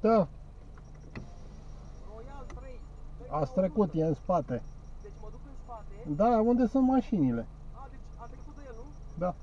Da. Royal 3. Ați trecut, e în spate. Deci mă duc în spate? Da, unde sunt mașinile? A, deci a trecut de el, nu? Da.